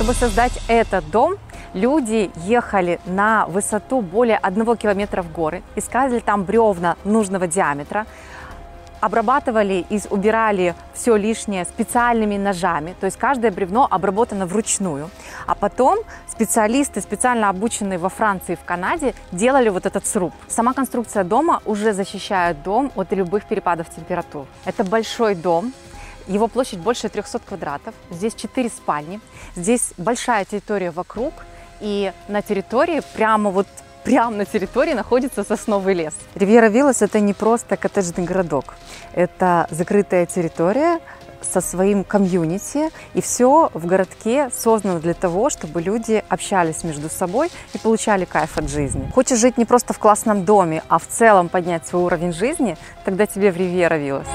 Чтобы создать этот дом, люди ехали на высоту более одного километра в горы, искали там бревна нужного диаметра, обрабатывали и убирали все лишнее специальными ножами, то есть каждое бревно обработано вручную. А потом специалисты, специально обученные во Франции и в Канаде, делали вот этот сруб. Сама конструкция дома уже защищает дом от любых перепадов температур. Это большой дом, его площадь больше 300 квадратов. Здесь 4 спальни. Здесь большая территория вокруг. И на территории прямо вот прямо на территории находится сосновый лес. Ривьера Виллас – это не просто коттеджный городок. Это закрытая территория со своим комьюнити, и все в городке создано для того, чтобы люди общались между собой и получали кайф от жизни. Хочешь жить не просто в классном доме, а в целом поднять свой уровень жизни, тогда тебе в Ривьера Виллас.